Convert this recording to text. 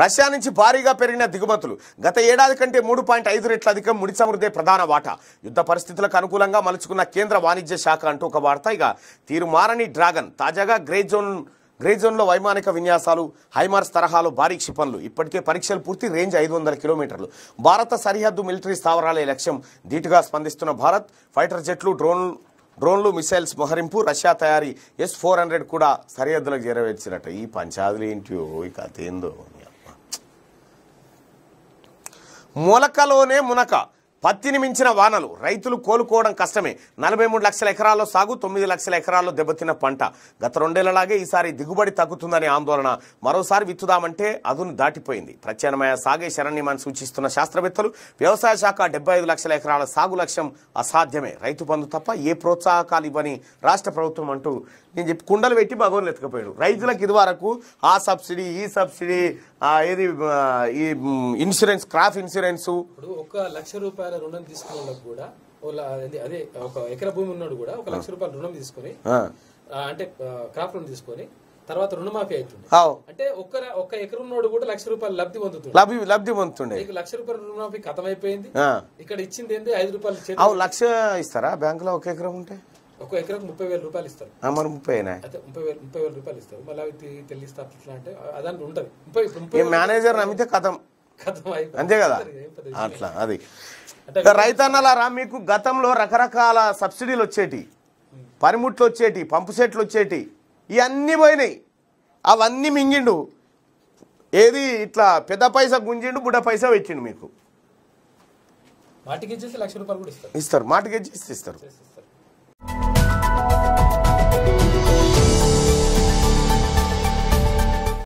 Russia నుంచి భారీగా పెరిగిన దిగుమతులు. గత ఏడాది కంటే మూడు పాయింట్ ఐదు రెట్ల అధికం ముడి సమృద్ధే ప్రధాన వాటా. యుద్ధ పరిస్థితులకు అనుకూలంగా మలుచుకున్న కేంద్ర వాణిజ్య శాఖ అంటూ ఒక వార్త. ఇక తీరుమారని డ్రాగన్. తాజాగా గ్రే జోన్ గ్రే జోన్లో వైమానిక విన్యాసాలు హైమార్స్ తరహాలో భారీ క్షిపణులు. ఇప్పటికే పరీక్షలు పూర్తి రేంజ్ ఐదు వందల కిలోమీటర్లు. భారత సరిహద్దు మిలిటరీ స్థావరాలే లక్ష్యం. ధీటుగా స్పందిస్తున్న భారత్ ఫైటర్ జెట్లు డ్రోన్ డ్రోన్లు మిసైల్స్ మోహరింపు రష్యా తయారీ ఎస్ ఫోర్ హండ్రెడ్ కూడా సరిహద్దులకు చేరవేర్చినట్టు. ఈ పంచాదులు ఏంటియో? ఇక అదేందో మొలకలోనే మునక. పత్తిని మించిన వానలు రైతులు కోలుకోవడం కష్టమే. నలభై మూడు లక్షల ఎకరాల్లో సాగు తొమ్మిది లక్షల ఎకరాల్లో దెబ్బతిన్న పంట. గత రెండేళ్ళలాగే ఈసారి దిగుబడి తగ్గుతుందనే ఆందోళన. మరోసారి విత్తుదామంటే అదును దాటిపోయింది. ప్రత్యామ్నాయ సాగే శరణ్యమని సూచిస్తున్న శాస్త్రవేత్తలు వ్యవసాయ శాఖ డెబ్బై ఐదు లక్షల ఎకరాల సాగు లక్ష్యం అసాధ్యమే. రైతు బంధు తప్ప ఏ ప్రోత్సాహకాలు ఇవ్వని రాష్ట్ర ప్రభుత్వం అంటూ నేను చెప్పి కుండలు పెట్టి మగోళ్ళు ఎత్తుకపోయాడు రైతులకు ఇది వరకు ఆ సబ్సిడీ ఈ సబ్సిడీ ఏది ఈ ఇన్సూరెన్స్ క్రాప్ ఇన్సూరెన్స్ ఒక లక్ష రూపాయల రుణం తీసుకున్న వాళ్ళకి కూడా ల- అదే- ఒక ఎకర భూమి ఉన్నాడు కూడా ఒక లక్ష రూపాయల రుణం తీసుకొని అంటే క్రాప్ లోన్ తీసుకొని తర్వాత రుణమాఫీ అవుతుంది. అంటే ఒక్క ఒక్క ఎకరం ఉన్నోడు కూడా లక్ష రూపాయలు లబ్ధి పొందుతుంది లబ్ధి లబ్ధి పొందుతుండే. లక్ష రూపాయల రుణమాఫీ కథం అయిపోయింది. ఇక్కడ ఇచ్చింది ఏంటి ఐదు రూపాయలు లక్ష ఇస్తారా బ్యాంకులో ఒక ఎకరం ఉంటే? ఒక ఎకరకు ముప్పై వేల రూపాయలు ఇస్తారు. మరి ముప్పై అయితే ముప్పై వేలు ముప్పై వేల రూపాయలు ఇస్తారు. మళ్ళీ అవి తెలిస్తే అట్లా అంటే అదాంటి ఉంటది. ముప్పై మేనేజర్ నమ్మితే కథం. కథం అయిపోయింది. అంతే కదా? అట్లా అది. రైతన్నలారా మీకు గతంలో రకరకాల సబ్సిడీలు వచ్చేటి పనిముట్లు వచ్చేటి పంపు సెట్లు వచ్చేటి ఇవన్నీ పోయినాయి. అవన్నీ మింగిండు. ఏది ఇట్లా పెద్ద పైసా గుంజిండు బుడ్డ పైసా వచ్చిండు మీకు. మాటికి ఇచ్చేసి లక్ష రూపాయలు కూడా ఇస్తారు. ఇస్తారు. మాటకి ఇస్తే ఇస్తారు.